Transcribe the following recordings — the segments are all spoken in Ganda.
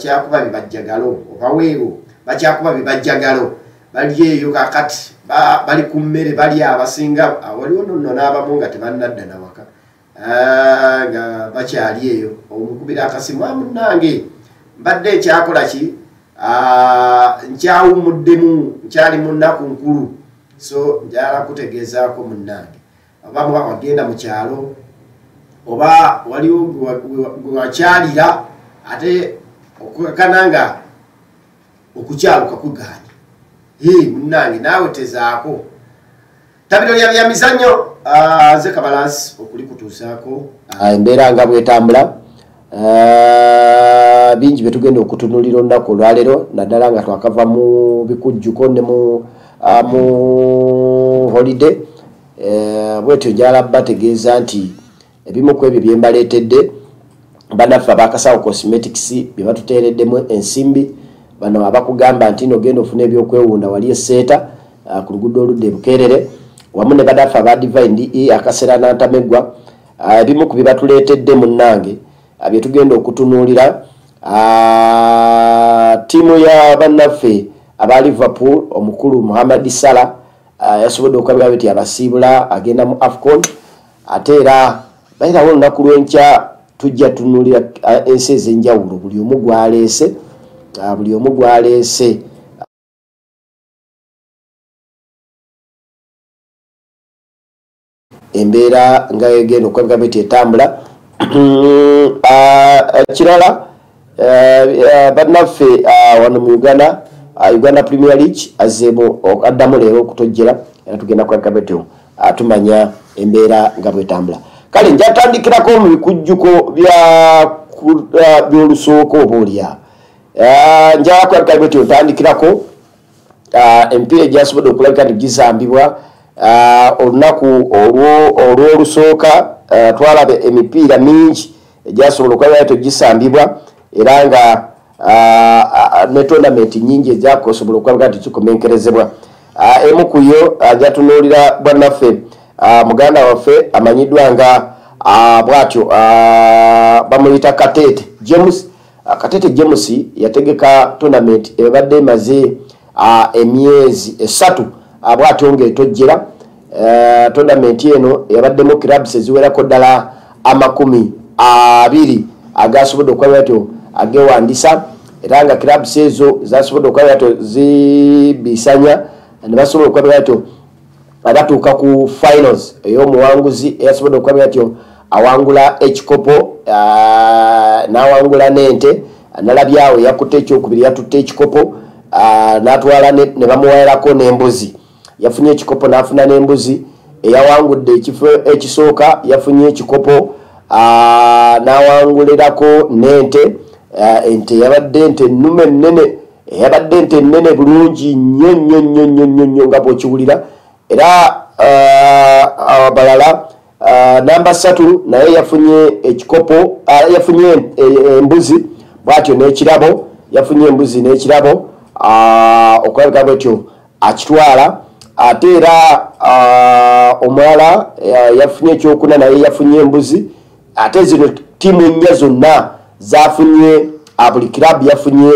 bakyakuba bibajjagalo obaweero bakyakuba bibajjagalo bali eyo kakati bali ku mmere bali abasinga waliwo nonno n'abamu nga tebannadda nawaka. Nga bakyali eyo omukubira akasimu amunange mbadde ekyakola ki? Nkyawumuddemu nkyali mu nnaku nkulu so njala kutegeezaako munnange. Oba wagenda mu kyalo oba waliwo gwewakyalira ate okwekana nga okukyaluka kuganya munnange naawe tezaako. Tabiro lya bya mizannyo nze kabalansi okulikutuusaako embeera nga bwetambula bingi byetugenda okutunulira olunaku olwaleero naddala nga twakava mu bikujjuko ne mu holiday bwetyo njala bategeeza nti ebimu ku ebyo byembaleetedde banaffe abakasawo cosmetics byebatuteereddemu ensimbi. Bano abakugamba nti nogenda ofuna ebyokwewunda wali eseeta ku luguudo oludda ebukeerere wamu ne banaffe aba divine de akaseera nantameggwa ebimu ku byebatuleetedde munnange byetugenda okutunuulira tiimu ya bannaffe aba liverpool omukulu muhammad sala yasobodde okukabira beti abasiibula agenda mu afcon ate era bayirawo olunaku lwenkya tujja tunuulira ensi ez'enjawulo buli omu gwaleese buli omu gwaleese embeera nga egenda okukabira beti etambula kirala bannaffe wano mu uganda uganda premier league azeemu addamu leero okutojjera era tugenda kwaka betyo tumanya embeera nga bwetambula kale njatandikirako mu bikujjuko byolusooka oba olya njala kwaka betyo ntandikirako emipiira egyasobodde okulabika nti gizambibwa olunaku olwolusooka twalaba emipiira mingi egyasobola okulabika togisambibwa era nga ne tonament nyingi ezakosobola okulabika nti kikomenkerezebwa emu kuyo jatunuulira bwannaffe muganda waffe amanyiddwa nga bwatyo bamuyita katete james katete james yategeka tonament ebadde emaze emyezi esatu. Bwatyo ngaetojjera tonament eno yabaddemu kirabs eziwerako ddala amakumi abiri. Agasobodde okulabira tyo agewandisa era nga kirabs ezo zasobodde okulabira tyo zibisanya nebasobola okulabira tyo abatuuka ku finals. Ey'omuwanguzi eyasobodde okulabira tyo awangula ekikopo n'awangula n'ente nalabyawo yakutte ekyokubiri yatutte ekikopo n'atwala ne bamuwayirako n'embuzi. Yafunye ekikopo n'afuna n'embuzi. Eyawangudde ekifo ekisooka yafunye ekikopo n'awangulirako n'ente. Ente yabadde nte ennume ennene eyabadde nte ennene bulungi nnyo nnyo nnyo nnyo nnyo nga bw'okiwulira era balala namba ssatu naye yafunye ekikopo yafunye embuzi bwatyo n'ekirabo yafunye embuzi n'ekirabo okulabika bwetyo akitwala. Ate era omulala yafunye ekyokuna naye yafunye embuzi. Ate zino tiimu nnya zonna zafunye buli kirabu yafunye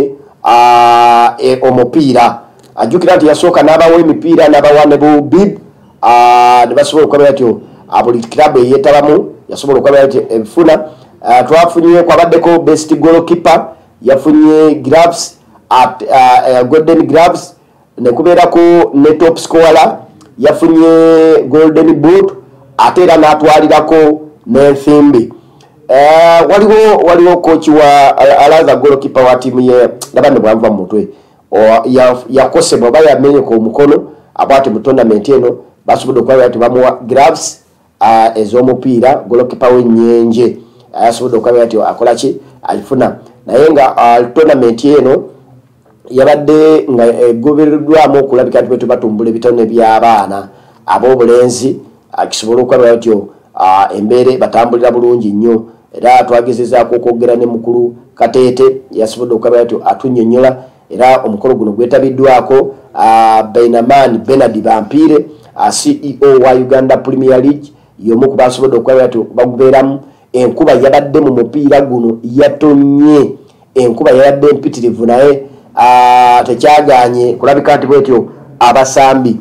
e, omupiira ajjukira nti yasooka n'abawa emipiira n'abawa ne bubib ne basobola okukabira tyo buli kirabu eyetabamu yasobola okukabira ti ebifuna twafunye kwabaddeko best golokipa yafunye grabs golden grabs nekubeerako ne top scorer yafunye golden boot ate era n'atwalirako n'enfimbi waliwo waliwo kochi wa alaza golokipa wa tiimu ye nabane bwanva mu mutwe yakosebwa oba yamenyeka omukono abwati mu tonament eno basobodde okulabira ti bamuwa graves ez'omupiira golokipa w'ennyenje yasobodde okulabira ti akolaki alifuna. Naye nga tonament eno yabadde nga egobereddwamu okulabika nti bwetu batumbula ebitone by'abaana ab'obulenzi kisobole okulabira tyo embeera batambulira bulungi nnyo era twagezezaako okwogera ne mukulu kateete yasobodde okulabira tyo atunyonyola era omukolo guno gwetabiddwako bainaman benard bampiire ceo wa uganda premier league yomu ku basobodde okulabira tyo bagubeeramu. Enkuba yabadde mu mupiira guno yatonye. Enkuba yabadde empitirivu naye ah, tekyaganye. Kulabika nti bwetyo abasambi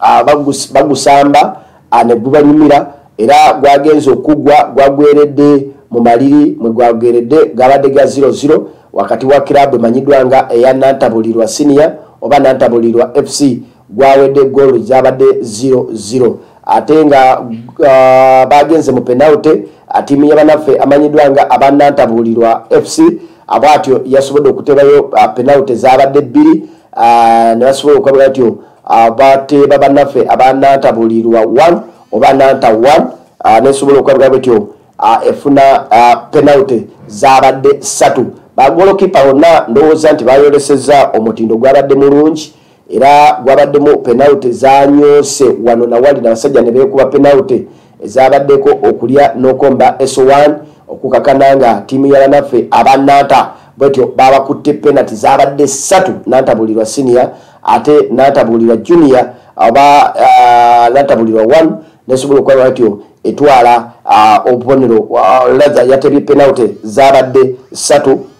ah, bagus- bagusamba ah, ne gubanyumira. Era gwagenza okugwa gwagweredde mu maliri mwe gwagweredde gabadde ga 00 wakati wa kirabu emanyiddwa nga eya nantabulirwa sinia oba nantabulirwa fc gwawedde goolo zabadde 00 ate nga uh, bagenze mu penalty tiimu yabanaffe amanyiddwa nga abanantabulirwa fc abwatyo yasobodde okutebayo uh, penalty zabadde bbiri uh, ne basobola okwabula tyo uh, bateeba bannaffe abanantabulirwa 1 oba nanta 1 uh, nesobola okwabula bwetyo uh, efuna penalty zabadde 3 bagolokipa bonna ndowooza nti bayoleseza omutindo gwabadde mulungi era gwabaddemu penalty zanyose wano nawali nabasajja ne beekuba penalty ezabaddeko okulya nokomba so1 okukakana nga tiimu yabanaffe abananta bwetyo babakutte penalty zabadde satu nantabulirwa senior ate nantabulirwa junior oba uh, nantabulirwa 1 nesobola okwaba batyo etwala uh, obubonero uh, laza yatebye penalty zabadde satu Ah,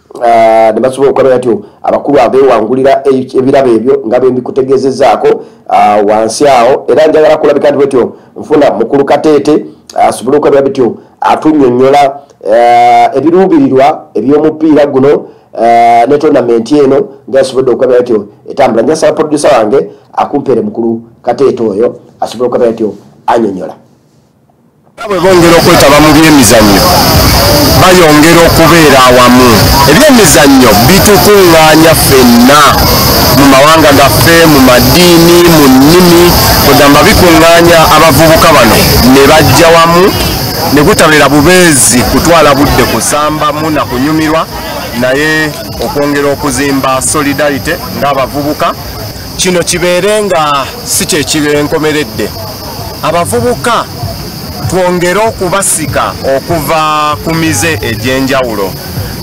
ne basobola okwaba batyo abakulu abewangulira ebirabo ebyo nga bembikutegezezaako ah, wansi awo. Era njagala kulabika nti bwetyo nfuna mukulu kateete asobole okwabira bityo atunyonyola ah, ebiruubirirwa ebyomupiira guno ne tonamenti eno nga yasobodde okwabira bityo. Etambula njasaba produsa wange akumpeere mukulu kateete oyo asobole okwabira bityo anyonyola bwe bongera okwetaba mu byemizannyo bayongera okubeera awamu. Ebyemizannyo bitukuŋŋaanya ffenna. Mu mawanga gaffe mu madiini mu nnimi kugamba bikuŋŋaanya abavubuka bano. Ne bajja wamu ne gutabera bubeezi kutwala budde kusambamu na kunyumirwa naye okwongera okuzimba solidarite ng'abavubuka. Kino kibeere nga si kyekibenkomeredde abavubuka twongere okubasika okuva ku mize egy'enjawulo.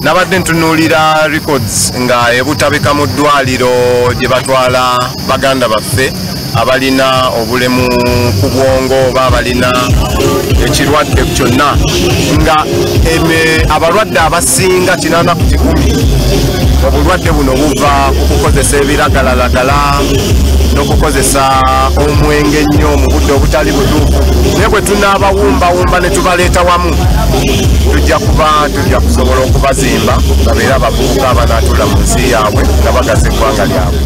Nabadde ntunuulira records nga ebutabika mu ddwaliro gye batwala baganda baffe abalina obulemu ku bwongo oba abalina ekirwadde kyonna. Nga abalwadde abasinga 80 ku kikumi obulwadde buno buva ku kukozesa ebiragalalagala n'okukozesa omwenge ennyo mu budde obutali butuufu. Naye bwe tunaabawumbawumba ne tubaleeta wamu tujja kuba tujja kusobola okubazimba nga beera abavubuka abanaatula mu nsi yaabwe nga bagaza eggwanga lyabwe.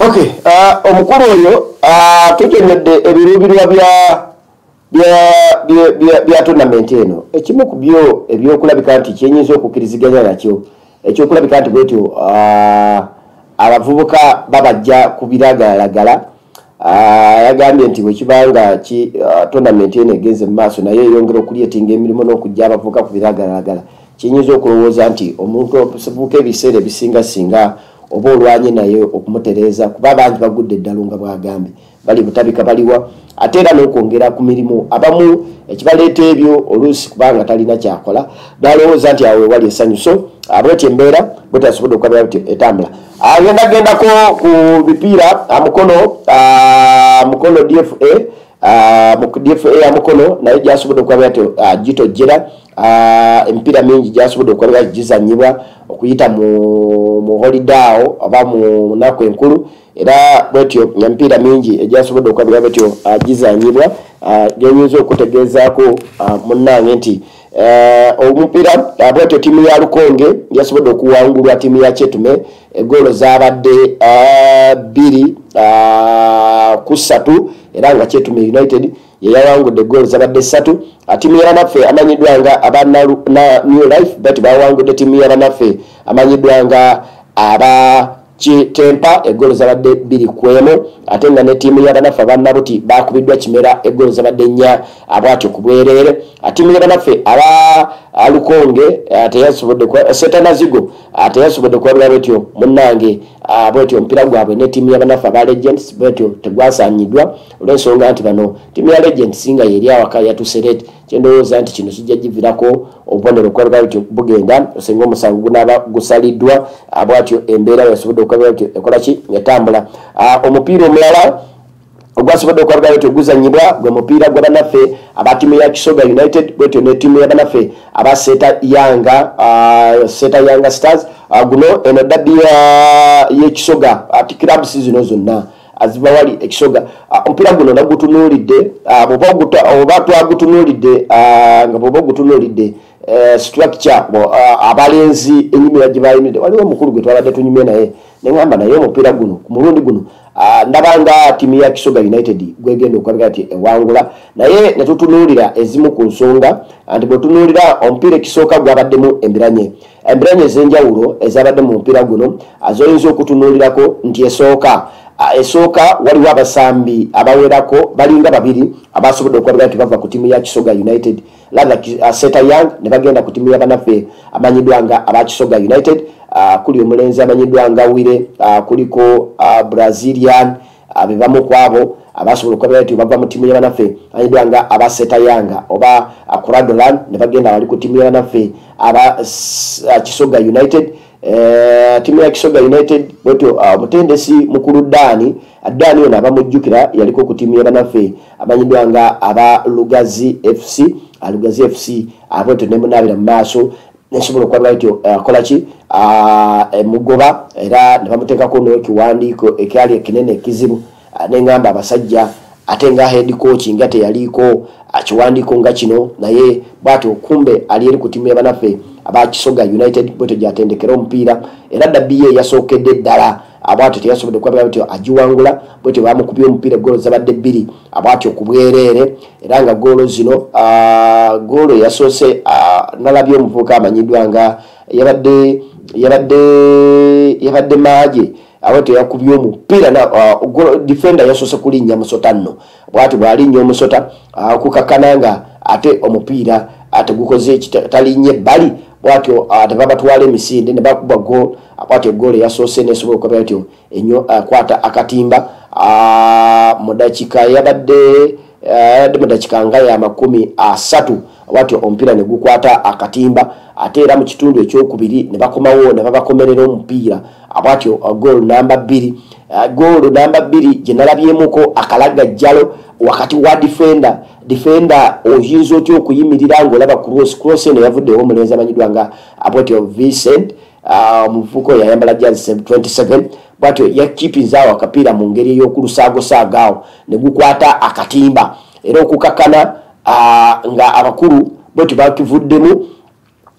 Ok uh, omukulu oyo uh, tukenedde ebiruubirwa bya- bya tonamenti eno. Ekimu ku byo ebyokulabika nti kyenyinza okukkiriziganya nakyo ekyokulabika nti bwetyo uh, abavubuka babajja ku biragalalagala. Uh, yagambye nti bwekibanga ki uh, tonamenti eno egenze mu maaso naye eyongera okulyetinga emirimu n'okujja abavubuka ku biragalalagala. Kiyinza okulowooza nti omuntu okuvubuka ebiseera ebisinga singa oba olwanye naye okumutereeza kuba bangi bagudde eddalo nga bwagambye bali butabika baliwa ate era n'okwongera ku mirimu abamu ekibaleeta ebyo oluusi kubanga talina kyakola. Nalowooza nti awo ewali essanyu so abwetyo embeera bwetyo asobodde okwabira bti etambula. Agendagendako ku bipiira amukono mukono dfa mu dfa amukono naye gyasobodde okwabira ti gitojera emipiira mingi gyasobodde okwabira gizanyibwa okuyita mu holidaawo oba mu naku enkulu. Era bwetyo emipiira mingi egyasobodde okwabira bwetyo ah, gizanyibwa ah, genyinza okutegeezaako ah, munnange nti eh, omupiira ah, bwetyo tiimu ya lukonge yasobodde okuwangulwa tiimu ya kyetume egoolo zabadde ah, bbiri ah, ku ssatu era nga kyetume united yeyawangudde egoolo zabadde ssatu tiimu yabanaffe amanyiddwa nga aba new life bet bawangudde tiimu yabanaffe amanyiddwa nga aba kitempa egoolo zabadde bbiri kwemu ate nga ne tiimu yabanaffe abanabuti bakubiddwa kimera egoolo zabadde nnya abwatyo ku bwereere. Tiimu yabanaffe aba lukonge teyasobodde setanazigo teyasobodde kuwabula bwetyo munnange bwetyo omupiira gwabwe ne tiimu yabanaffe aba legends bwetyo tegwasanyiddwa olwensonga nti bano tiimu ya legends nga yeri awaka yatuseret kyendowooza nti kino kijja givirako obubonero okwabula bwetyo bugenda osinga omusango gunaaba gusaliddwa bwatyo embeera yasobodde okwabula bwetyo ekolaki etambula omupiira omulala ogwasobodde okwabugala ti oguzanyibwa gwe mupiira gwa banaffe aba tiimu ya kisoga united bwetyo ne tiimu ya banaffe aba seta yanga uh, seta yanga stars. Guno eno daddi yekisoga ati clubs zino zonna aziva wali ekisoga. Omupiira guno nagutunuulidde oba twagutunuulidde nga bwoba ogutunuulidde eh, structure abalenzi enyumira gye bayimidde waliwo omukulu gwe twabadde tunyumye naye neŋamba naye omupiira guno ku mulundi guno Ah, ndabanga tiimu ya kisoga united gwegenda okwabira ti ewangula naye netutunuulira ezimu ku nsonga nti bwetunuulira omupiira ekisooka gwabaddemu embiranye. Embiranye ez'enjawulo ezabadde mu mupiira guno azoyinza okutunuulirako nti esooka. ah, esooka waliwo abasambi abawerako balinga babiri abasobodde okwabira nti bava ku tiimu ya kisoga united. Latha ah, seta young ne bagenda ku tiimu yabanaffe amanyiddwa nga abakisoga united. Uh, kuli omulenzi amanyiddwa wire uh, kuliko uh, brazilian bebamu kwabo abasobola okukabira nti bava mu tiimu yabanaffe amanyiddwa nga yanga oba kuradolan ne bagenda bali ku tiimu yabanaffe aba kisoga united eh, tiimu ya kisoga united bwetyo omutendesi mukulu daani daani ono abamujjukira yaliko ku tiimu yabanaffe amanyiddwa nga aba lugazi fc lugazi fc abwetyo nemunaabira mu maaso. Nesobola okwabira ti akolaki uh, emugoba uh, era nebamuteekako nekiwandiiko ekyali ekinene ekizibu. Uh, neŋamba abasajja ate nga head coach nga teyaliiko uh, kiwandiiko nga kino. Naye bwati okumbe ali eri ku tiimu yabanaffe abakisoga united bwetyo gyatendekera omupiira era dabiye yasookedde eddala. Abwatyo teyasobodde kwabira btyo agiwangula bwetyo bamukubye omupiira goolo zabadde bbiri. Abwatyo ku bwereere era nga goolo zino goolo yasoose nalabye omuvubuka amanyiddwa nga yabadde yabadde yabadde maaje abwatyo yakubye omupiira defender yasoose kulinnya musota nno. Bwatyo bwalinnya omusota okukakana nga ate omupiira tegukoze talinnya ebbali bwatyo tebabatwala emisinde nebakuba gool bwatyo goolo yasoose nesobola okubira tyo enyo akwata akatimba mudakika yabadde yabadde mudakika nga ya makumi asatu. Bwatyo omupiira negukwata akatimba ate era mu kitundu ekyokubiri nebakomawo nebabakomerera omupiira. Bwatyo goolo namba bbiri. Goolo namba bbiri gyenalabyemuko akalagajjalo wakati wa defender defender oyinza otya okuyimirira ngaolaba cross cross eno yavuddewo omulenzi amanyiddwa nga abwatyo vincent omuvuko uh, yayambala jaz 27 bwatyo yakipinzaawo akapiira mu ngeri ey'okulusaagosaaga negukwata akatimba. Era okukakana uh, nga abakulu bwetyo bakivuddemu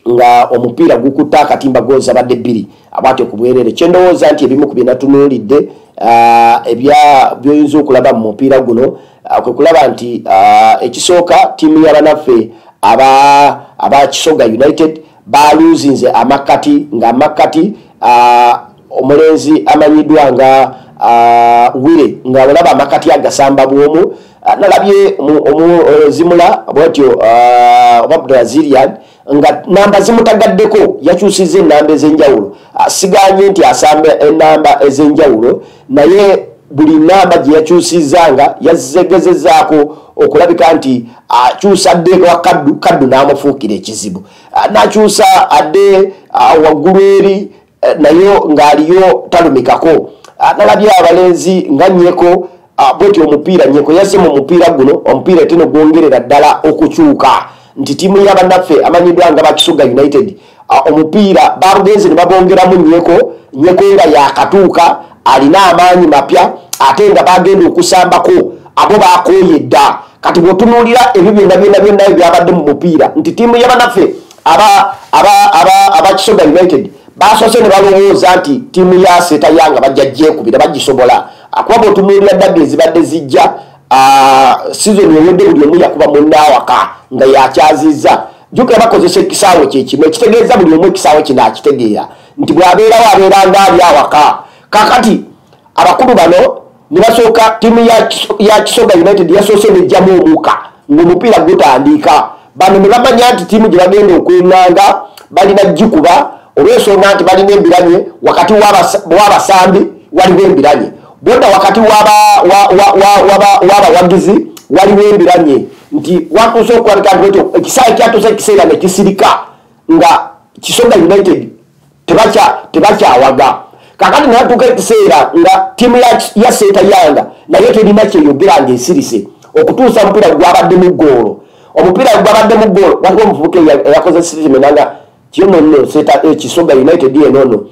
nga omupiira gukutta akatimba gozabadde bbiri bwatyo ku bwerere. Kyendowooza nti ebimu ku byenatunuulidde uh, ebya byoyinza okulaba mu mupiira guno kwe kulaba nti ekisooka tiimu yabanaffe abakisoga united baluzinze amakati nga amakati omulenzi amanyiddwa nga wire nga olaba amakati agasamba bwomu nalabye zimula bwatyo oba brazilian nga namba zimutagaddeko yakyusiza enamba ez'enjawulo. Siganye nti asamba enamba ez'enjawulo naye buli namba gye yakyusizanga yazegezezaako okulabika nti akyusa dde wa kaddu kaddu n'amufuukira ekizibu. Nakyusa adde waggulu eri nayo ng'aliyo talumikako. Nalabye abalenzi nga nyeko bweti omupiira nyeko yazze mu mupiira guno omupiira ete negwongerera ddala okukyuka. Nti tiimu yabannaffe amanyiddwa nga bakisuga united omupiira babugenze ne babongeramu nyeko nyeko nga yakatuuka alina amaanyi mapya ate nga bagenda okusambako abo bakoye dda. Kati bwetunuulira ebyo byonna byonna byonna byabadde mu mupiira nti tiimu yabanaffe abakisoga united basoose ne balowooza nti tiimu ya setayanga bajja jekubira bagisobola. Akuba bwetunuulira ddagga ezibadde zijja sizoni ewedde buli omu yakuba munnaawaka nga yakyazizza jukira bakozesa ekisaawe kyekimu ekitegeeza buli omu ekisaawe kino akitegeera nti bwabeerawo abeera nga ali awaka kakati abakulu bano nebasooka tiimu ya kisoga united yasoose nejjamu omuuka ngaomupiira gutandika bano ne bamanya nti tiimu gye bagenda okweŋŋanga balina gikuba olwensonga nti balina embiranye wakati wabasambi waliwo embiranye boda wakati wabawagizi waliwo embiranye nti watuuse okulabika nti ekisaawe kyatuuse ekiseera nekisirika nga kisoga united tebakyawaga kakati natuuka ekiseera nga tiimu ya seeta yanga naye terina kyeyogera ngaesirise okutuusa omupiira gwabadde mu goolo omupiira gwabadde mu goolo waliwo omuvubuka eyakoze sirimenanga kyonono seeta ekisoga united enono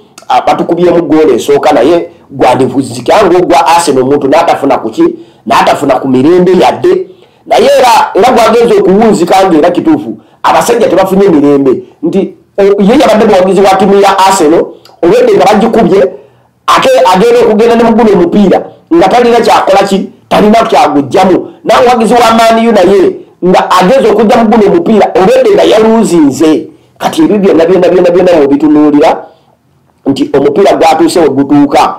batukubyemu goolo esooka naye gwandivuzikanga ogwa arsenal omuntu natafuna kuki natafuna ku mirembe yadde naye era era gwagenza okuwunzikanga era kituufu abasajja tebafunye mirembe nti ye yabadde muwagizi wa tiimu ya arsenal olwedde nga bagikubye agenda okugenda ne muguno omupiira nga talina kyakolaki talina kyagujjamu. Namuwagizi wa maniyu naye nga ageza okujja muguno omupiira olwedde nga yaluzinze kati ebyo byonna byonna byonna byonna webitunuulira nti omupiira gwatuuse wegutuuka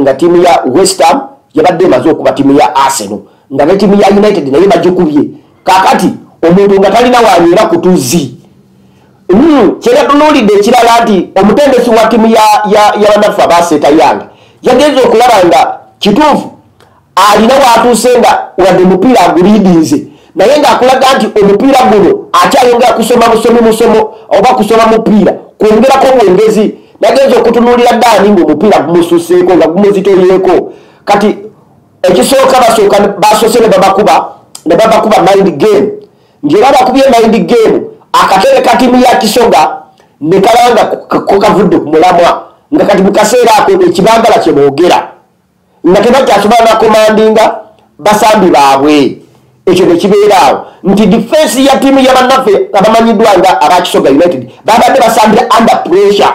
nga tiimu ya westham yabadde emaze okuba tiimu ya arsenal nga ne tiimu ya united naye bagikubye kakati omuntu nga talina wanywera kutuzi kyeratunuulidde ekirala nti omutendesi wa tiimu yabanaffe abaseeta yanga yagenza okulaba nga kituufu alina watuuse nga wadde omupiira agulidinze naye ngaakulaga nti omupiira guno akyayongera kusoma busomi musomo oba kusoma mupiira kwongerako bwongezi. Nagenza okutunuulira ddaani ngaomupiira gumususeeko nga gumuzitoyeeko kati ekisooka basoose ne babakuba ne babakuba mind game. Ngaera bakubye mind game akatebe katimu ya kisoga ne kalanga kokavudde ku mulamwa nga kati mukaseera ako ekibangala kyeboogera nga tebakyasobola nakomandinga basambi baabwe. Ekyo nekibeeraawo nti defense ya tiimu yabannaffe abamanyiddwa nga abakisoga united babadde basambira under pressure.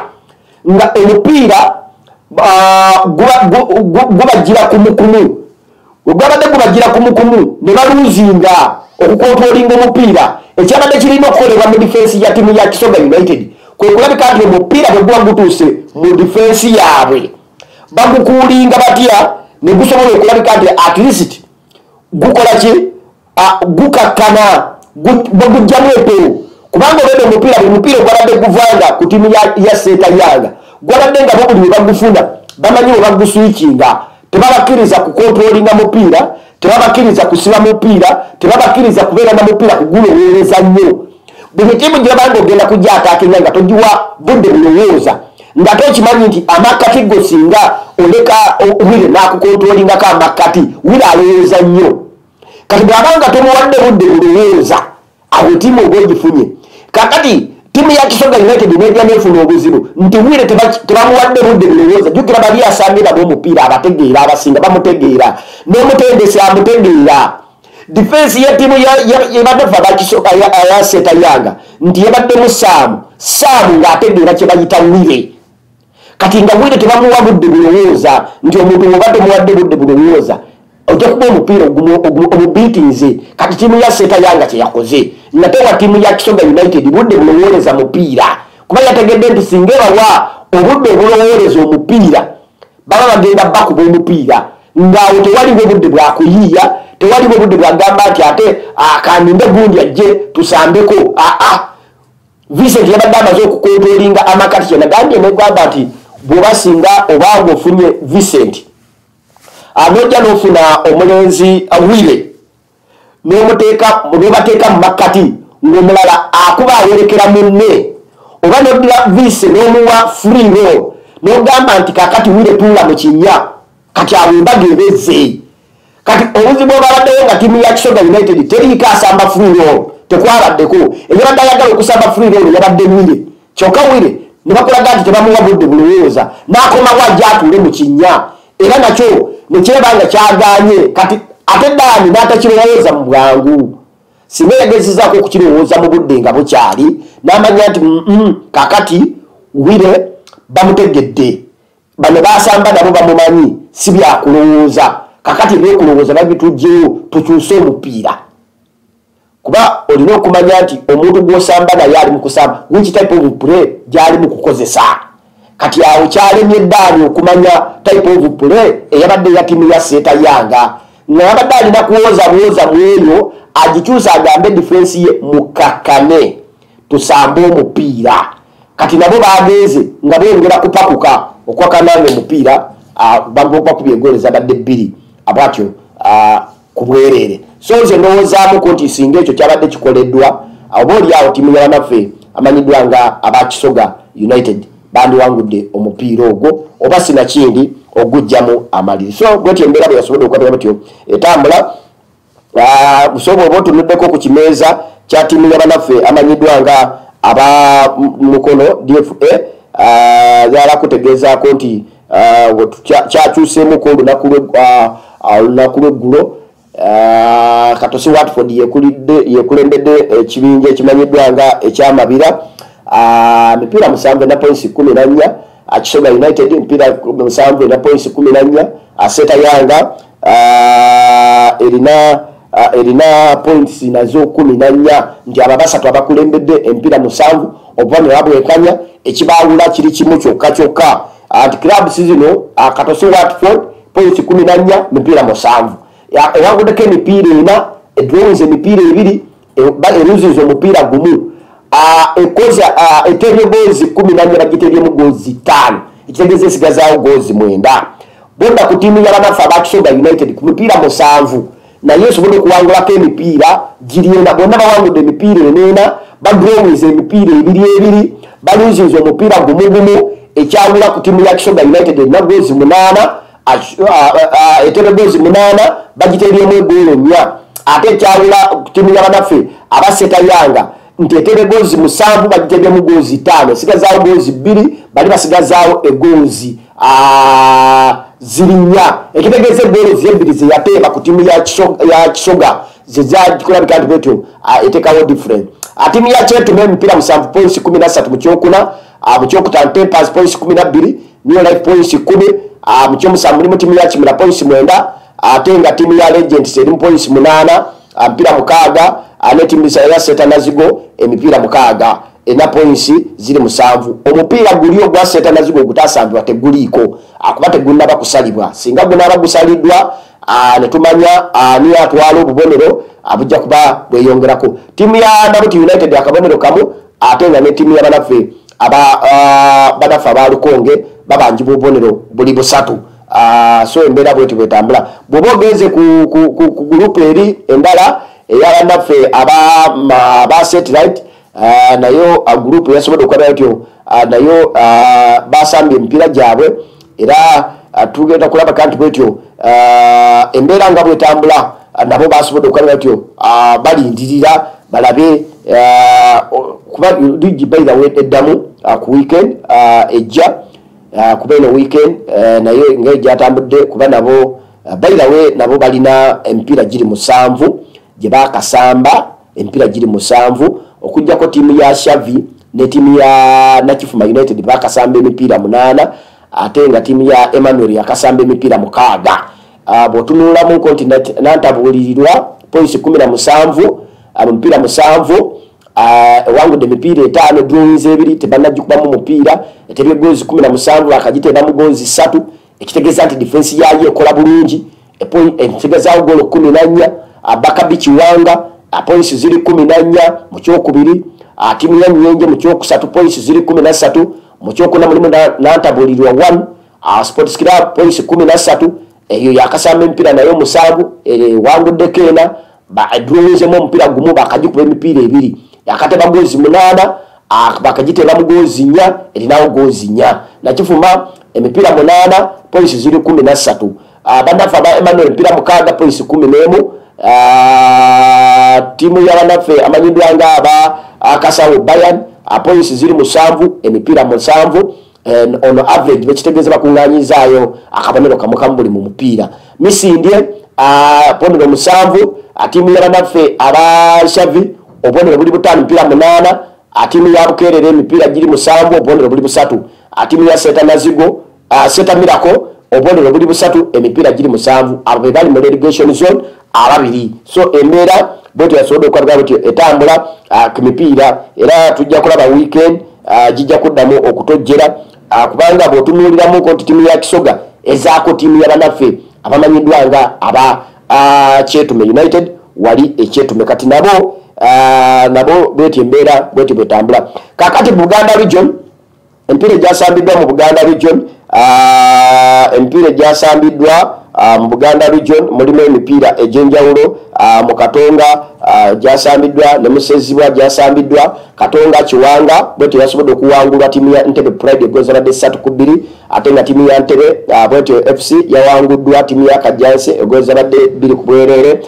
Nga omupiira gubajira kumukumu ogwabadde gubajira kumukumu ne baluzinga okukontrolinga omupiira. Ekyabadde kirina okukolebwa mu defense ya tiimu ya kisoga united kwekulabika nti omupiira bwe guba gutuuse mu defense yaabwe. Bagukuulinga batya? Ne gusobola okulabika nti at least gukola ki? Gukakkana bwegujjamu empewo kubanga olwedde omupiira buli mupiira gwabadde guvanga ku tiimu ya seeta yanga gwabadde nga bo buli we bagufuna bamanyi we baguswikinga tebabakkiriza kukontrolinga mupiira tebabakkiriza kusiba mupiira tebabakkiriza kubeera na mupiira kugulowooleza nnyo. Buli tiimu gyebanga ogenda kujja atakinga nga togiwa budde bulowooza nga tokimanyi nti amakkati go singa oleka wire nakukontrolingako amakkati wire alowooza nnyo. Kati bwabanga tomuwadde budde bulowooza awo tiimu oba ogifunye kakati tiimu ya kisoga united nebya nefuna obuzibu. Nti wire tebamuwadde budde bulowooza jukira bali asambira bomupiira abategeera abasinga bamutegeera. N'omutendesi amutegeera. Difensi ya tiimu yebadafa bakisoka yaseta yanga. Nti yebaddemu saamu. Saamu ng'ategeera kyebayita wire kati nga wire tebamuwa budde bulowooza nti omuntu woba temuwadde budde bulowooza ojja kuba omupiira omubiitinze kati tiimu ya seeta yanga kyeyakoze nga tewa tiimu ya kisoga united budde bulowooleza mupiira kuba yategedde nti singa ebawa obudde obulowooleza omupiira baba bagenda bakuba omupiira. Ngaawo tewaliwo budde bwakuyiiya tewaliwo budde bwagamba nti ate kanimbe gundi ajje tusambeko. Aa vincent yabadde amaze okukontrolinga amakati kyenagambye negamba nti bwoba singa obanga ofunye vincent nojja nofuna omulenzi wire nobateeka mu makkati ngaomulala akuba awerekera munne. Oba nodira vise nomuwa friro nogamba nti kakati wire tuula mu kinya kati awembaga ebeze kati obuzibu obabaddeyo nga tiimu ya kisoga united teriiko asamba friro tekwabaddeko eyabadde ayagala okusamba olwo yabadde wire kyokka wire nebakulaga nti tebamuwa budde bulowooza nakomawo ajja atuule mu kinya era nakyo nekyebanga kyaganye? Kati ate daani natakirowooza mu bwangu? Singa yagezezako okukirowooza mu budde nga bukyali. Namanya nti kakati wire bamutegedde. Bano basamba nabo bamumanyi si byakulowooza kakati ebyokulowooza babitugyeyo tukyuse omupiira. Kuba olina okumanya nti omuntu gwosamba naye ali mukusamba which type of play gyali mukukozesa kati awo kyalemye eddaani okumanya type of play eyabadde ya tiimu ya seeta yanga nga yabadde alina kuwoza buwoza mu eryo agikyusa agambe defensi ye mukakkane tusambe omupiira. Kati nabo bagenze nga bongera kupakuka okwakananga omupiira bakubye egole zabadde bbiri abwatyo ku bwereere so nze ndowoozamuko nti singa ekyo kyabadde kikoleddwa oba oli awo tiimu yabanaffe amanyiddwa nga abakisoga united bandiwangudde omupiira ogwo oba sinakindi ogujjamu amaliri so bwetyo embeera bwe yasobodde okukwatira batyo etambula busobola oba otunuddeko ku kimeeza kya tiimu yabanaffe amanyiddwa nga aba mukono dfa zala kutegeezaako nti kyakyuseemuko olunaku lweggulo katosi watford yekulembedde ekibinja ekimanyiddwa nga ekyamabira mipiira musanvu ena points kumi nanya kisoga united mipiira musanvu ena points kumi nanya aseta yanga erina erina points nazo kumi nanya nti aba basatu abakulembedde empiira musanvu okuba ne babwekanya ekibawula kiri kimu kyokka kyokka. Nti clubs zino katosi watford points kumi nanya mipiira musanvu ewanguddeko emipiira ena edrowns emipiira ebiri eruziza omupiira gumu ekoza eterye goozi kumi nanya bagiteryemu goozi tano ekitegeeza esigazaawo goozi mwenda. Bonda ku tiimu yabanafe abakisoga united ku mipiira musanvu. Naye esobole okuwangulako emipiira giryena bonna bawangudde emipiira eneena badrowiza emipiira ebiri ebiri baluzinza omupiira gumu gumu ekyawula ku tiimu ya kisoga united erina goozi munaana etere goozi munaana bagiteryemu egoolo nnya. Ate ekyawula ku tiimu yabanaffe abasetayanga nti etere goozi musanvu bagiteryemu goozi taano esigazaawo goozi bbiri bali basigazaawo egoozi ziri nnya ekitegeeza egoolo zebbiri zeyateeba ku tiimu ya kisoga zezakulabika nti betyo etekawo different. Tiimu ya kyetumu emipiira musanvu points kumi nasatu mukyokuna mukyokutaano papers points kumi nabbiri new life points kumi mukyomusanvu mulimu tiimu ya kimira points mwenda ate nga tiimu ya legends erimu points munaana emipiira mukaaga ne tiimu ya setanazigo emipiira mukaaga. Ena points ziri musanvu. Omupiira guli ogwa setanazigo ogutasambibwa teguliiko. Akuba tegunaba kusalibwa singa gunaba gusaliddwa netumanya ani atwala obubonero bujja kuba bweyongerako. Tiimu ya nabuti united akabonero kamu ate nga ne tiimu yabanaffe banaffe abalukonge babanjibwa obubonero buli busatu so embeera bweti bwetambula bwoba ogenze ku gurupu eri endala eyabanaffe aba satellite nayo gurupu yasobodde okukolera tyo nayo basambye emipiira gyabwe era tugenda kulaba kanti bwetyo embeera nga bwetambula nabo basobodde okukolera tyo balindirira balabe kuba ligi bairawe eddamu ku weekend ejja kuba eno weekend naye ngaegyatambudde kuba nabo bairawe nabo balina emipiira giri musanvu gyebakasamba emipiira giri musanvu okugjako tiimu ya shavi ne tiimu ya nakifuma united bakasamba emipiira munaana ate nga tiimu ya emmanuel yakasamba emipiira mukaaga. Bwotunulamuko nti nantabulirirwa points kumi na musanvu mumipiira musanvu ewangudde emipiira etaano drowins ebiri tebanagikubamu mupiira eterye goozi kumi na musanvu akagiteeramu goozi satu ekitegeeza nti difensi yayo ekola bulungi. Ekitegeezaawo goolo kumi nanya bakabi kiwanga points ziri kumi nanya mukyokubiri tiimu ya nyenje mukyokusatu points ziri kumi nasatu mukyokuna mulimu nantabulirwa 1 sports club points kumi nasatu eyo yakasamba emipiira naye omusanvu wanguddeko ena drowinzemu omupiira gumu bakagikuba emipiira ebiri yakateba goozi munaana bakagiteera mu goozi nnya erinawo goozi nnya nakifuma emipiira munaana points ziri kumi nasatu banafe aba emmanuel emipiira mukaaga points kumi n'emu. Tiimu yabanaffe amanyiddwa nga aba kasawo bayan. Points ziri musanvu emipiira musanvu. Ono average bekitegeeza bakuŋŋanyizaayo akabonero kamukamu buli mu mupiira. Misindye ponero musanvu. Tiimu yabanaffe aba shavi obubonero buli butaano mipiira munaana tiimu ya bukerere emipiira giri musanvu obubonero buli busatu. Tiimu ya seta nazigo seta mirako obubonero buli busatu emipiira giri musanvu. Abo be bali mu relegation zone ababiri. So embeera bwetyo yasobodde okukwatibwa bwetyo etambula ku mipiira. Era tujja kulaba weekend gijja kuddamu okutojjera kubanga bwotunuuliramuko nti tiimu ya kisoga ezaako tiimu yabanaffe abamanyiddwa nga aba kyetume united wali ekyetume kati nabo nabo bwetyo embeera bwetyo bwetambula. Kakati buganda region empiira egyasambiddwa mu buganda region emipiira egyasambiddwa uh, mu buganda region mulimu emipiira egyenjawulo mu katonga gyasambiddwa ne musezibwa gyasambiddwa katonga kiwanga bwetyo yasobodde okuwangulwa tiimu ya ntebe pride egozabadde satu ku bbiri ate nga tiimu ya ntebe bwetyo fc yawanguddwa tiimu ya kajansi egozabadde bbiri ku bwereere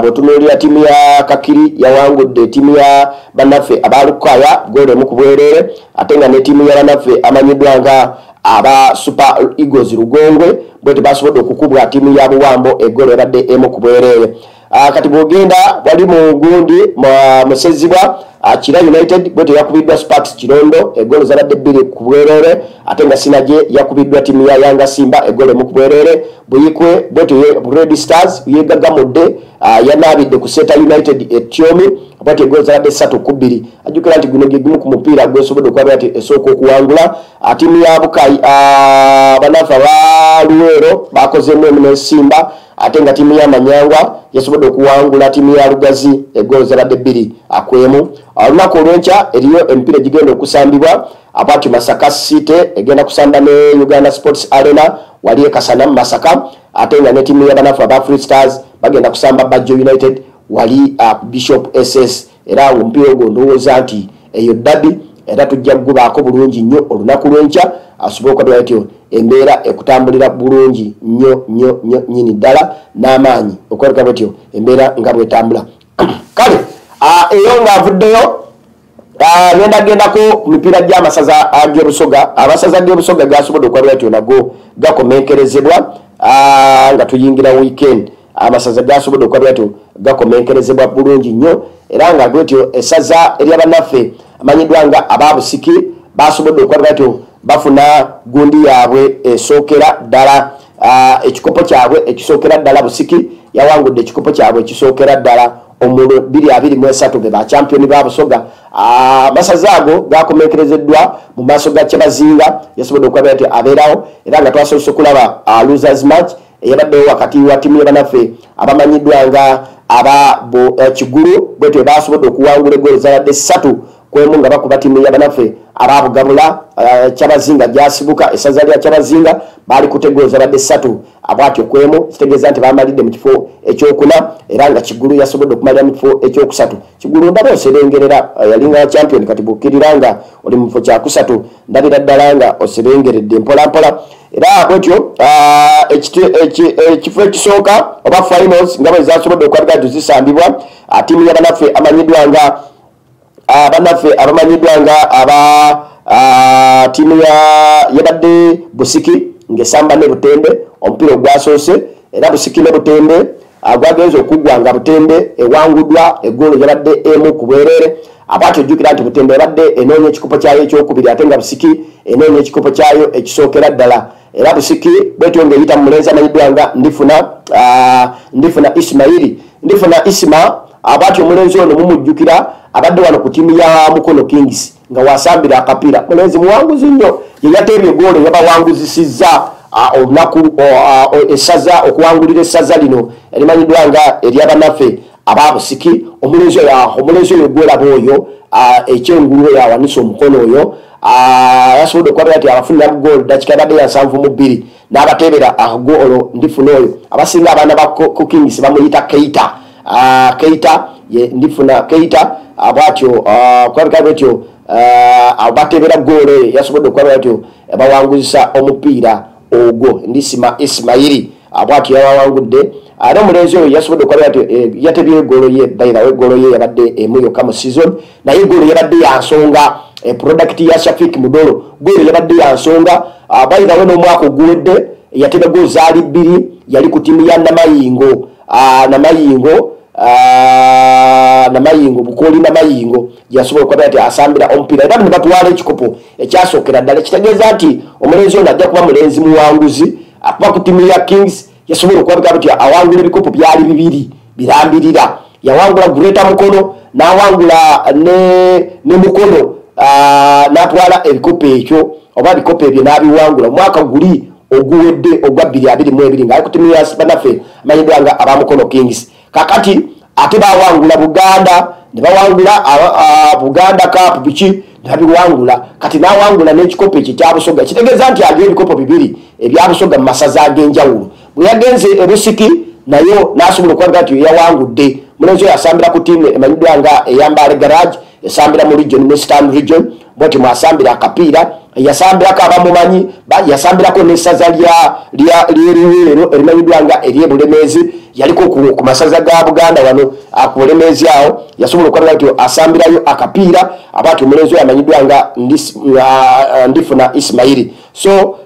bwetunuulira tiimu ya kakiri yawangudde tiimu ya bannaffe abalukaya golo emu ku bwereere ate nga ne tiimu ya bannaffe amanyiddwa nga aba super eagles lugongwe bwe tebasobodde okukubwa tiimu ya buwambo egolo ebadde emu ku bwereere uh, kati bwogenda wali mu gundi musezibwa kira united bwe teyakubiddwa sparks kirondo egolo zabadde bbiri ku bwereere ate nga sinaje yakubiddwa tiimu ya yanga simba egolo emu ku bwereere buyikwe bwetyo red stars yegagamudde yanabidde ku seta united etyomi bwatyo egolo zabadde satu ku bbiri. Ajjukira nti guno gegumu ku mupiira gwesobodde okuba ati esooka okuwangula tiimu ya bukai banafe abaluweero bakozeemu emu nesimba ate nga tiimu yamanyangwa yasobodde okuwangula tiimu ya lugazi egolo zabadde bbiri akwemu olunaku olwenkya eriyo emipiira egigenda okusambibwa. Abwatyo masaka city egenda kusamba ne uganda sports arena wali ekasana mu masaka. Ate nga ne tiimu yabanafu aba free stars bagenda kusamba bajo united wali uh, bishop ss era omupiira ogwo ndowooza nti eyo dabi era tujja kugubaako bulungi nnyo olunaku lwenkya. Asobole okubira tyo embeera ekutambulira bulungi nnyo nnyo nnyo nyini ddala n'amaanyi. Okwoleka bwetyo embeera nga bwetambula eyo ngaavuddeyo ngenda gendako ku mipiira gy'amasaza ag'obusoga amasaza g'obusoga gasobodde okwabira tyo nago gakomenkerezebwa nga tuyingira weekend. Amasaza gasobodde okwabira tyo gakomenkerezebwa bulungi nnyo era nga bwetyo esaza eryabannaffe amanyiddwa nga ababusiki basobodde okwabira tyo bafuna gundi yaabwe esookera ddala. Ekikopo kyabwe ekisookera ddala busiki yawangudde ekikopo kyabwe ekisookera ddala omulu 223 be bachampioni babusoga amasaza ago gakomekerezeddwa mu maaso ga kyebazinga. Yasobodde okwabira ti abeerawo era nga twasobose okulaba losers match eyabaddewo wakati wa tiimu yabanaffe abamanyiddwa nga aba kigulu bwetyo basobodde okuwangula egolo zabadde satu kwemu nga bakuba tiimu yabanaffe ababugabula kyabazinga gyasibuka esaza lya kyabazinga bali kutegolo zabadde satu abwatyo kwemu kitegeeza nti bamalidde mu kifo ekyokuna era nga kigulu yasobodde okumalira mu kifo ekyokusatu. Kigulu ndaba oserengerera yalinga champion kati bukkirira nga oli mu kifo kyakusatu ndabira ddala nga oserengeredde mpolampola. Era bwetyo ekifo ekisooka oba finals nga bwe zasobodde okwabiga nti zisambibwa tiimu yabanaffe amanyiddwa nga bannaffe abamanyiddwa nga aba tiimu yabadde busiki ngaesamba ne butembe omupiira ogwasoose era busiki ne butembe gwagenza okuggwa nga butembe ewanguddwa egolo yabadde emu ku bwereere abwati ojjukira nti butembe ebadde enoonya ekikopo kyayo ekyokubiri ate nga busiki enoonya ekikopo kyayo ekisookera ddala. Era busiki bwetyo ngaeyita mu mulenzi amanyiddwa nga ndifuna ndifuna isimairi ndifuna isima abwati omulenzi ono mumujjukira abadde wano ku tiimu ya mukono kings nga wasambira akapiira. Mulenzi muwanguzi nnyo yeyateebya egoolo yabawanguzisizza olunaku esaza okuwangulira essaza lino. Erimanyiddwa nga eryabannaffe ababusiki omulenzi omulenzi oyo gwolaba oyo ekyengulu oyo awanisa omukono oyo yasobodde okwabira ti abafunira goolo dakika badde yansanvu mu bbiri n'abateebera agoolo ndifuna oyo. Abasinga abaana ba cookings bamuyita keita. Keita ndifuna keita bwatyo kulabika bwetyo batebera goolo eyo yasobodde okulabira tyo bawanguzisa omupiira ogwo ndisima isimairi bwatyo yawawangudde ate omulenzi oyo yasobodde okulabira ti yatebye egolo ye bairawo egolo ye yabadde emu yokka mu season. Naye egolo yabadde yansonga product ya shafik mudolo. Golo yabadde yansonga bairawo n'omwaka oguwedde yateba golo zaali bbiri yali ku tiimu ya namayingo. Namayingo namayingo bukoli namayingo gyasobola okuba ti asambira omupiira. Era nebatwala ekikopo ekyasookera ddala kitegeeza nti omulenzi ono ajja kuba mulenzi muwanguzi akuba ku tiimu ya kings yasobola okubabika ti awangula ebikopo byali bibiri birambirira. Yawangula gureta mukono nawangula ne mukono natwala ebikopo ekyo oba bikopo ebyo nabiwangula. Omwaka guli oguwedde ogwa 22 ngaali ku tiimu ya banaffe amanyiddwa nga abamukono kings kakati ate bawangula buganda nebawangula buganda cap biki? Nebabiwangula kati nawangula n'ekikopo ekyo ekyabusoga kitegeeza nti aliyo ebikopo bibiri ebyabusoga mu masaza ag'enjawulo. Bwe yagenze ebusiki nayo nasobola okwaga nti yawangudde mulenzi oyo asambira ku tiimu emanyiddwa nga eyambale garage esambira mu region nestan region bwati mwasambira akapiira yasambirako abamumanyi yasambirako nesaza lyeriweero erimanyiddwa nga eryebulemeezi yaliko ku masaza ga buganda wano ku bulemeezi awo yasobola okwaga nti asambirayo akapiira abati omulenzi oyo amanyiddwa nga ndifuna ismairi so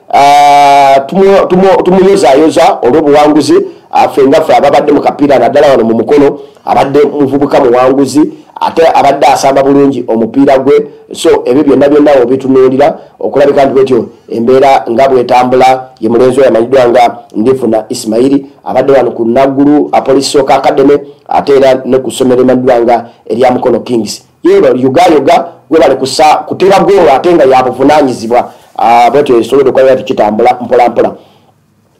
tumuyozayoza olw'obuwanguzi ffe nga ffe ababadde mu kapiira naddala wano mu mukono abadde muvubuka muwanguzi ate abadde asamba bulungi omupiira gwe. So ebyo byonna byonna obitunuulira okulabika nti bwetyo embeera nga bwetambula ye mulenzi oyo amanyiddwa nga ndifuna ismairi abadde wano ku naggulu apolisi soka academy ate era ne ku ssomero emanyiddwa nga erya mukono kings. Yero yugayoga webale kutera golo ate nga yabuvunanyizibwa bwetyo esobodde okwalira ti kitambula mpolampola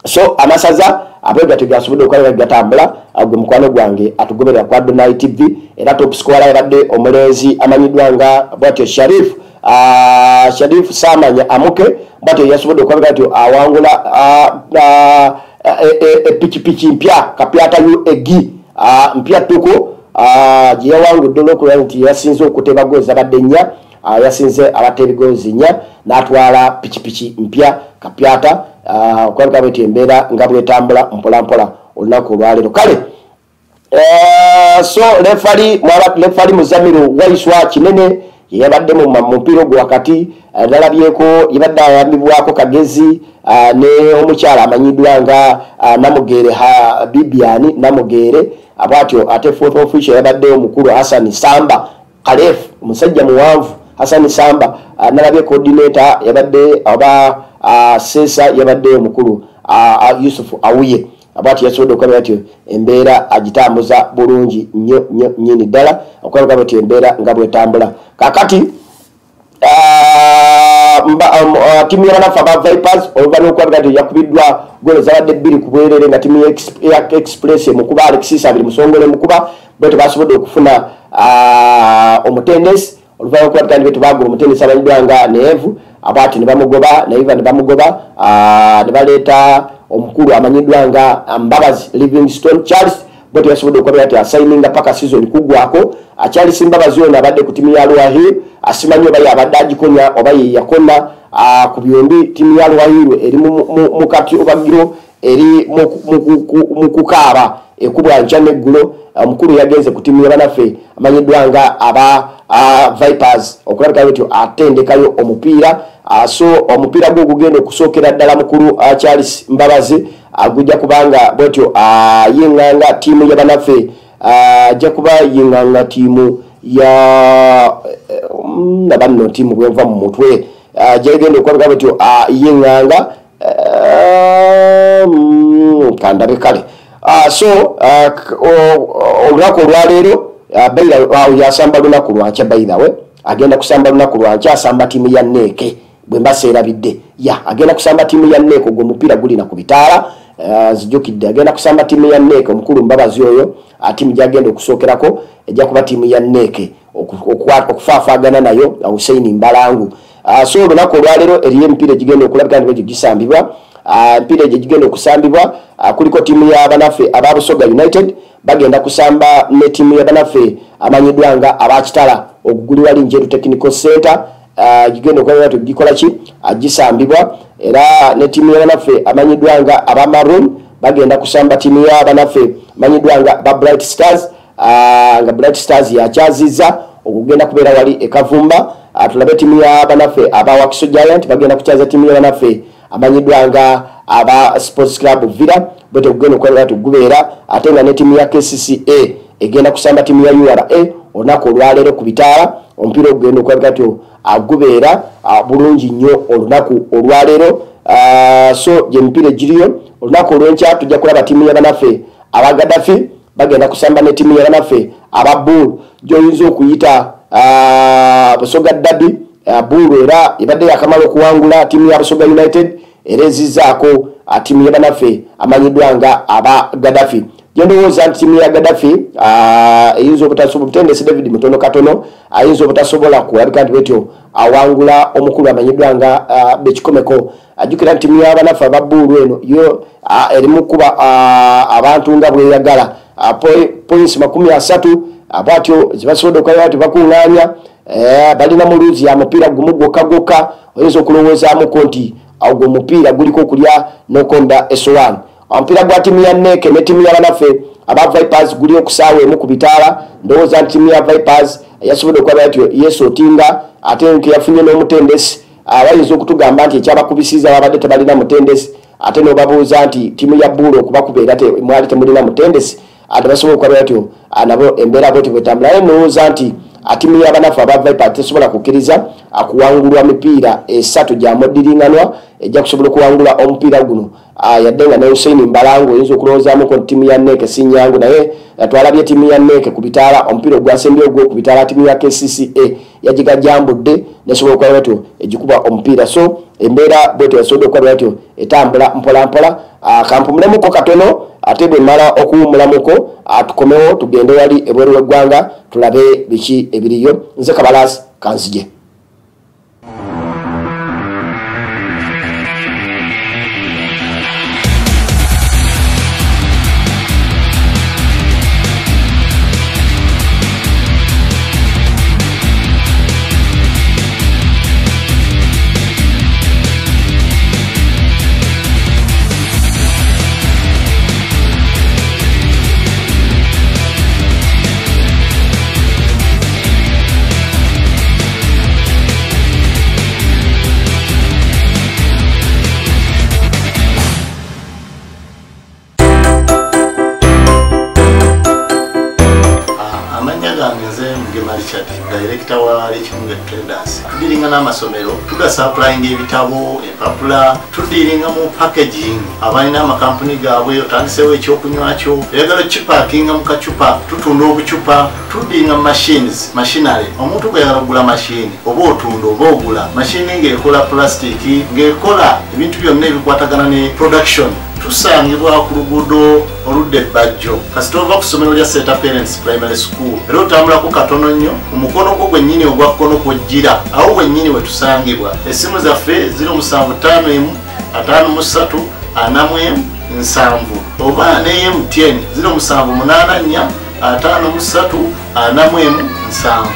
so amasaza abega tegasobodde okwalira gatambula gwe mukwano gwange atugoberera kwa donai tv era topscola yabadde omulenzi amanyiddwa nga bwatyo sharif sharif samanya amuke bwatyo yasobodde okwalaga nti awangula epikipiki mpya kapyatayo egi mpya tuko gyeyawangudde olwokulaba nti yasinze okuteba gozi abadde nnya yasinze abatta ebigozi nnya n'atwala pikipiki mpya kapyata okwalaga bweti embeera nga bwetambula mpolampola olunaku olwaleero. Kale so lefali muzamiru waiswa kinene yeyabadde mumupiira ogwo wakati nalabyeko yabadde ayambibwako kagezi ne omukyala amanyiddwa nga namugere bibiani namugere bwatyo ate fourth official yabadde omukulu hasani samba kalef omusajja muwanvu hasani samba nalabye coordinator yabadde oba sesa yabadde omukulu yusufu awuye. Abwati yasobodde okulaba ti embeera agitambuza bulungi nnyo nnyo nyini ddala okulaga bati embeera nga bwetambula kakati tiimu yabanafe aba vipers oluva nokulaga ti yakubiddwa golo zabadde bbiri ku bwerere nga tiimu ya express emukuba alexis abiri musongole emukuba bwe tebasobodde okufuna omutendesi oluva nokulaga nti tebagula omutendesi amanyiddwa nga neevu abwati nebamugoba naiva nebamugoba nebaleeta omukulu amanyiddwa nga mbabazi livingstone charles bwe teyasobodde okwabira ti asaininga paka season kugwako. Charles mbabazi ono abadde ku tiimu ya lwahir asimanyi oba yabadde agikonya oba yeyakonna ku byombi tiimu ya lwahir eri mukati obagiro eri mu kukaaba ekubwa nkya neggulo omukulu yagenze ku tiimu yabanaffe amanyiddwa nga aba vipers okulabika bwetyo atendekayo omupiira. So omupiira gwe gugenda okusookera ddala mukulu charles mbabazi gujja kubanga bwetyo yiŋŋanga tiimu yabanaffe ajja kuba yiŋŋanga tiimu ya nabanno tiimu bwenva mu mutwe. Gyegenda okulabika bwetyo yiŋŋanga kandabe kale so olunaku olwaleero awo yasamba lunaku lwankya baithawe agenda kusamba lunaku lwankya asamba tiimu ya neeke bwemba seerabidde ya agenda kusamba tiimu ya neeke ogwo omupiira gulina ku bitaala zijukidde agenda kusamba tiimu ya neeke omukulu mbabazi oyo tiimu gyagenda okusookerako ejja kuba tiimu ya neeke okufaafagana nayo huseini mbalangu. So olunaku olwaleero eriyo emipiira egigenda okulabika nti egyo gisambibwa empiira egyo egigenda okusambibwa. Kuliko tiimu yabanaffe ababusoga united bagenda kusamba ne tiimu yabanaffe amanyiddwa nga abakitala okugulibwa linjeru technical center gigenda okulabika ti gikola ki? Gisambibwa. Era ne tiimu yabanaffe amanyiddwa nga abamaroon bagenda kusamba tiimu yabanaffe amanyiddwa nga ba bright stars. Nga bright stars yakyaziza okugenda kubeera wali ekavumba tulabe tiimu yabanaffe abawakiso giant bagenda kukyaza tiimu yabanaffe amanyiddwa nga aba sports club villa bwete kugenda okwalira tigubeera ate nga ne tiimu ya kcca egenda kusamba tiimu ya ura olunaku olwaleero ku bitaala omupiira ogugenda okwalika ti agubeera bulungi nnyo olunaku olwaleero. So gyemipiira egiriyo olunaku olwenkya tujja kulaba tiimu yabanaffe abagadafi bagenda kusamba ne tiimu yabanaffe aba bull. Gyoyinza okuyita busoga dabi bull era ebadde yakamala okuwangula tiimu ya busoga united era ezizaako tiimu yabanaffe amanyiddwa nga aba gadafi gyendowooza nti timu ya gadafi eyinza obutasobola mutendesi david mutono katono ayinza obutasobola kulabika nti betyo awangula omukulu amanyiddwa nga bekikomeko. Ajjukira nti timu yabanafe ababuulu eno yo erimu kuba abantu nga bweyagala poinsi makumi asatu bwatyo zibasobodde okulaba ti bakuŋŋaanya eh, balina muluzi ya mupiira gumu gwokka gwokka oyinza okulowoozaamuko nti ogwo omupiira guliko okulya nokonda esowaani omupiira gwa timu ya neke ne timu yabanaffe aba vipers guli okusaawa emu ku bitaala. Ndowooza nti timu ya vipers yasobodde okulaba ti yesotinga ate nke yafunye n'omutendesi. Bayinza okutugamba nti ekyabakubisiza babadde tebalina mutendesi ate nobabuuza nti timu ya buulo okubakuba era mwali temulina mutendesi. Ate basobola okulaba batyo nabo embeera bwetyo bwetambula naye nowooza nti timu yabanafu aba vipa tesobola kukkiriza akuwangulwa mipiira esatu gyamuddiringanwa ejja kusobola okuwangula omupiira guno. Yadde nga ne huseini mbalango oyinza okulowoozamuko nti timu ya neke si nyangu naye twalabye timu ya neke ku bitaala omupiira ogwasembye ogwo ku bitaala timu ya kcca yagigajambudde nesobola okulaba batyo egikuba omupiira. So embeera bwetyo yasobodde okulaba batyo etambula mpolampola kampumulemuko katono ate bwe mala okuwumulamuko tukomewo tugende wali ebweru weggwanga tulabe biki ebiriyo. Nze kabalasi kanzije wa lekimunga traders tudiringa n'amasomero tugasapulayinga ebitabo empapula tudiringa mu packaging. Abalina amakampuni gaabwe otandisewo ekyokunywakyo oyagala kipakinga mu kacupa tutunda obucupa tudiringa machines machinary omuntu gweyagala kugula mashini oba otunda oba ogula mashini ngaekola plastic ngaekola ebintu byonna ebikwatagana ne production tusangibwa ku luguudo oludda ebbajjo. Kasita ova ku ssomero lya seta parents primary school. Era otambulako katono nnyo omukono gwo gwennyini ogwa kkono kwojjira awo gwennyini we tusangibwa. Essimu zaffe 0751 53 7 oba ne mtn 0784 53 7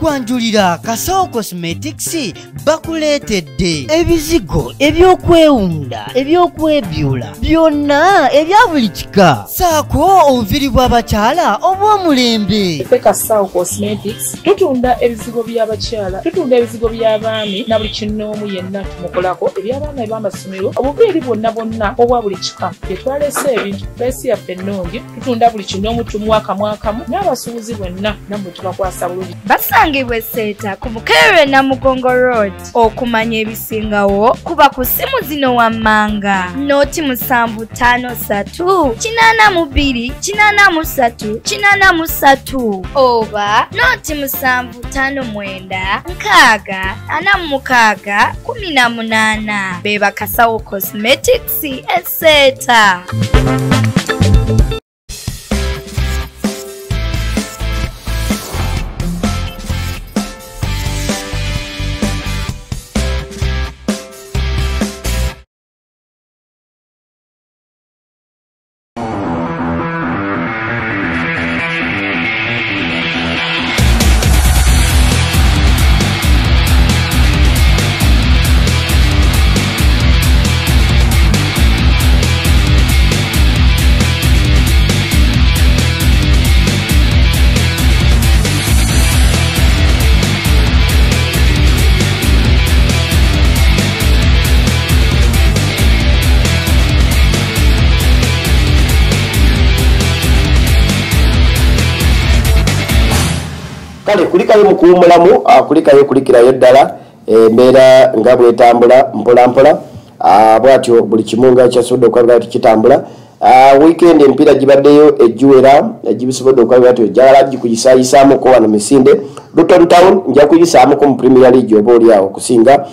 nkwanjulira kasawo cosmetics bakuleetedde ebizigo ebyokwewunda ebyokwebyula byonna ebya buli kika. Saako obuviri bw'abakyala obw'omulembe. Ffe kasawo cosmetics tutunda ebizigo by'abakyala tutunda ebizigo by'abaami na buli kinoomu yenna tumukolako. Eby'abaana eb'amasomero obuviiri bwonna bwonna obwa buli kika. Byetwalese ebintu feesi yaffe ennungi tutunda buli kinoomu tumwakamwakamu n'abasuubuzi bwenna nammwe tubakwasa bulungi basangibwa eseeta ku bukerere namugongo road. Okumanya ebisingawo kuba ku ssimu zino wammanga. Noti musanvu tano satu kinaana mu bbiri kinaana mu ssatu kinaana mu ssatu. Oba noti musanvu tano mwenda nkaaga ana mu mukaaga kumi na munaana. Be bakasawo cosmetics eseeta kulikayo mukuwumulamu kulikayo kulikirayo ddala embeera nga bwetambula mpolampola bwatyo buli kimu nga kyasobodde okwabira ti kitambula wiikendi emipiira gibaddeyo egiwera egibisobodde okwabira ti ojagala gikuyisayisaamuko wano misinde. Luton town nja kuyisaamuko mu premier league oba oliawo okusinga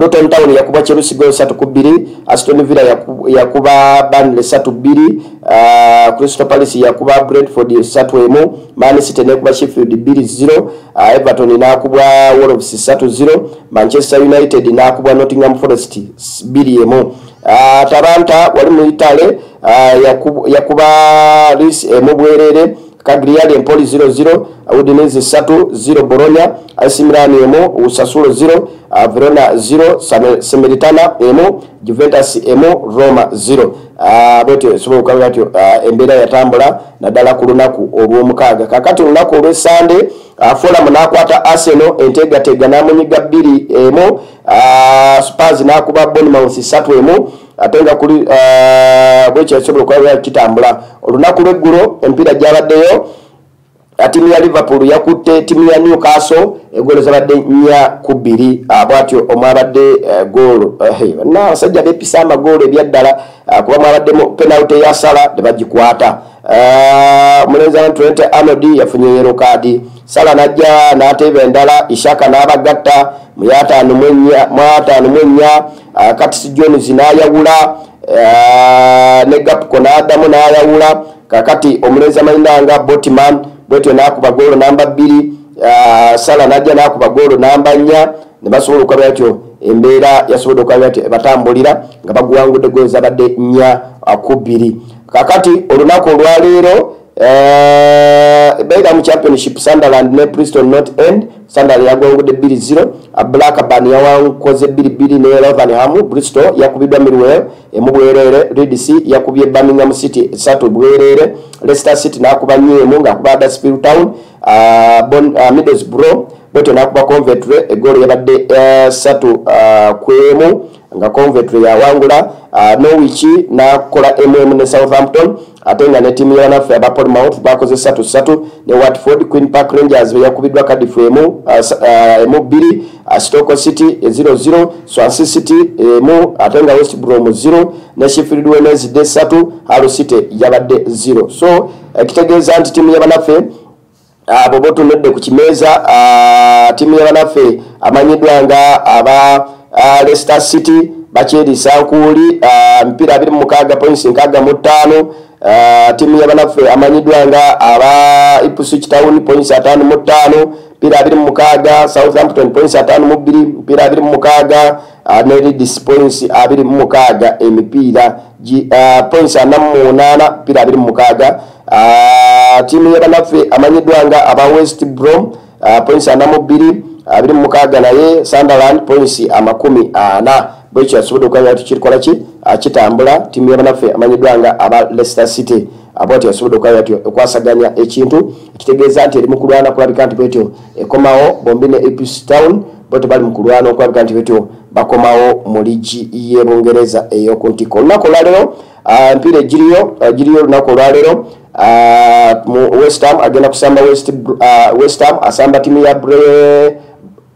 luton town yakubwa cherusigo 3 ku 2 aston villa yaku- yakuba banle 3 2 uh, crystal palace yakuba brentford 3 emu man city nekuba sheffield 2 0 uh, everton nakubwa wolves 3 0 manchester united nakubwa nottingham forest 2 emu. Uh, atalanta wali mu itale uh, yakuba, yakuba lis emu bwerere Cagliari Empoli 0-0, Udinese 3-0 Bologna, AC Milan emu Usassulo 0, uh, Verona 0, Same- Semeritana emu Juventus emu Roma 0. Uh, bwetyo esobola okukaba atyo uh, embeera yatambula naddala ku lunaku olw'omukaaga kakati olunaku olw'esande uh, folamu n'akwata arsenal enteegateega n'amunyiga bbiri emu uh, spars n'akuba bonmouth 3 emu ate nga kuli uh, bwekyo esobola okukaba kitambula. Olunaku lw'eggulo emipiira gyabaddeyo tiimu ya liverpool yakutte tiimu ya newcastle egoolo zabadde nnya ku bbiri. Ah, bwatyo omwabadde goolo na abasajja bepisa amagoolo ebyaddala ah, kuba mwabaddemu penalty eyasala tebagikwata Ah, omulenzi trent arnold yafunye yero kaadi sala najja n'ateeba endala ishaka n'abagatta mu ataano mu ennya ah, katis jones n'ayawula ah, ne gapco n'addamu n'ayawula. Kakati omulenzi amanyinanga botman bwetyo nakuba goolo namba bbiri ah, sala najja nakuba goolo namba nnya. Ne basobola okukaba atyo embeera yasobodde okukaba atyo batambulira nga baguwangudde goolo zabadde nnya ah, ku bbiri. Kakati olunaku olwaleero Belgium championship sunderland ne bristol not end. Sunderland yagwangudde 2-0 blackburn yawankoze 2-2 ne rotherham bristol yakubiddwa milwell emu bwerere leeds yakubye birmingham city 3 bwerere. Leicester city nakuba nyemu ngaakuba huddersfield town. Uh, bon, uh, middlesbrough bwetyo nakuba convertry egoolo yabadde 3 uh, kwemu nga convertry yawangula uh, norwich nakola mm ne southampton. Ate nga ne tiimu yabanaffe aba polmouth bakoze 3 ne watford queen park rangers beyakubiddwa cardiff emu uh, uh, emu bbiri uh, stoke city 00 swansea city emu ate nga west brom 0 ne sheffield wednesday 3 halo city yabadde 0 so ekitegeeza nti tiimu yabanaffe abo botunudde ku kimeeza ah, tiimu yabanaffe amanyiddwa nga aba leicester city bakyerisa nkuuli ah, emipiira 26 points 65 ah, tiimu yabanaffe amanyiddwa nga aba ipswich town points 55 emipiira 26 southampton points 52 emipiira 26 ah, ne leeds points 26 emipiira points 48 emipiira 26 Ah, tiimu yabanaffe amanyiddwa nga aba west brom points ana mu bbiri abiri mu mukaaga naye sunderland points amakumi ana. Bwekyo yasobodde okukabira ti kirikola ki? Ah, kitambula. Tiimu yabanaffe amanyiddwa nga aba leicester city. Bwatyo yasobodde okukabira ti okwasaganya ekintu ekitegeeza nti eri mu kulwana kulabika nti bwetyo ekomawo bombi ne epis town bwetyo bali mu kulwana okulabika nti bwetyo bakomawo mu ligi y'ebungereza ey'oku ntiko olunaku olwaleero ah, empiira egiriyo ah, giriyo olunaku olwaleero Ah, mu west ham agenda kusamba west, uh, west ham asamba timu ya ah,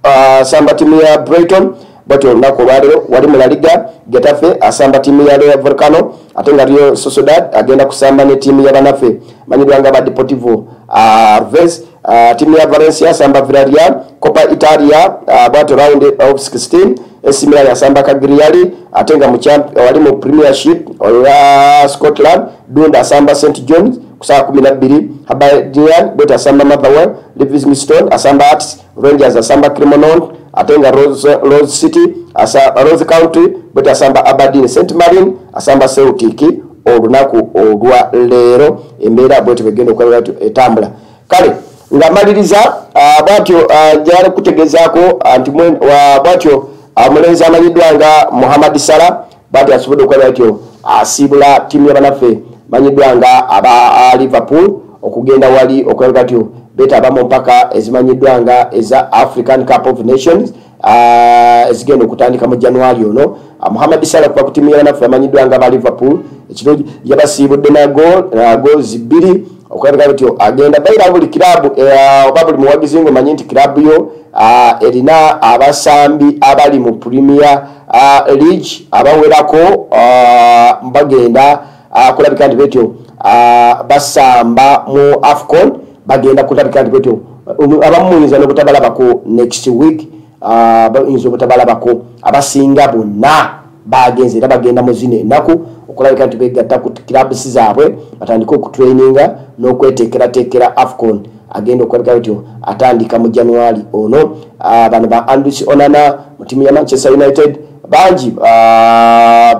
asamba timu ya brighton bwatyo olunaku olwaleero wali mu laliga getafe asamba timu ya Rayo volcano ate nga rio sociedad agenda kusamba ne timu yabanaffe manyidwa nga ba deportivo arves uh, timu ya valencia asamba villarreal copa italia uh, bwatyo round of 16 AC Milan yasamba Cagliari ate nga mu champ- wali mu premiership oya Scotland Dunda asamba St John's ku saa kumi nabbiri Aberdeen bwete asamba Motherwell Livingston asamba Hearts Rangers asamba Cremonone ate nga Rose, Rose City asa, Rose County bwete asamba Aberdeen St Martin asamba Celtic olunaku olwa leero embeera bwete begenda okwabira etambula kale nga maliriza ah, bwatyo ah, gyali kutegezaako ah, nti bwatyo omulenzi amanyiddwa nga muhammad sala bwatyo asobodde okwabira atyo asiibula tiimu yabanaffe manyiddwa nga aba liverpool okugenda wali okwabira atyo beetaba mu mpaka ezimanyiddwa nga eza african cup of nations ah, ezigenda okutandika mu january ono. Ah, muhammad sala kuba ku tiimu yabanaffe amanyiddwa nga aba liverpool ekiro yabasiibudde na goal na okwabika bityo agenda baira buli kirabu eh, oba buli muwagizi ngaomanyi nti kirabu yo ah, erina abasambi abali mu premier ah, league abawerako bagenda kulabika nti betyo basamba mu afcon bagenda kulabika nti betyo abamu muyinza nobutabalabaku next week bayinza obutabalabako abasinga bonna bagenze era bagenda mu zino ennaku okulabika nti begatta ku kirabisi zaabwe batandike okutraininga n'okweteekerateekera afcon. Agenda okulabika bityo atandika mu january ono. Ah, bano ba andris onana mu tiimu ya manchester united. Bangi ah,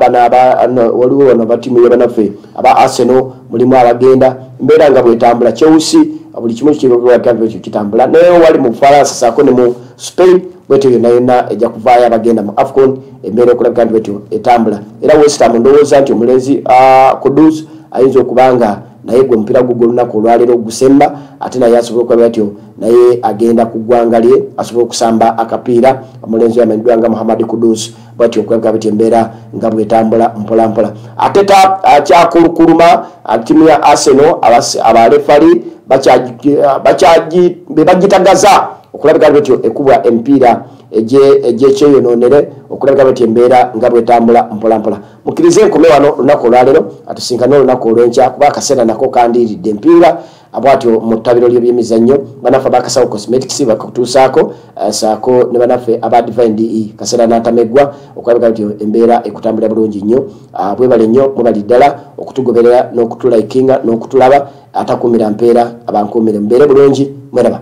bano waliwo wano batiimu yabanaffe aba arsenal mulimu abagenda embeera nga bwetambula chelsea buli kimu kikyo kitambula. Naye wali mu bufaransa saako ne mu spain bwetyo yonna yonna ejja kuvaayo abagenda mu afcon embeera okulabika nti bwetyo etambula. Era westam ndowooza nti omulenzi ah, kudus ayinza okuba nga naye gwe omupiira gugwe olunaku olwaleero gusemba ate naye asobola okuba atyo naye agenda ku ggwanga lye asobola okusamba akapiira omulenzi yamenyddwa nga muhammad kudus bwatyo okulabika bati embeera nga bwetambula mpolampola. Ate ta akyakulukuluma tiimu ya arsenal abas- abalefali bakyaji- bakyaji- be bagitagaza okulabika batyo ekubwa emipiira egye- egyekyeyononere okulabika batyo embeera nga bwetambula mpolampola. Mukkirize enkome wano olunaku olwaleero atusinkane olunaku olwenkya kuba akaseera nako kandiiridde empiira bwatyo mu ttabiro lyo byemizannyo banaffe abakasawo cosmetics bakakutuusaako eh, saako ne banaffe aba divine de kaseera natameggwa okulabika batyo embeera ekutambulira bulungi nnyo. Ah, bwebale nnyo mwebali ddala okutugoberera n'okutulaikinga n'okutulaba atakuumira mpeera abankuumire mubeere bulungi mweraba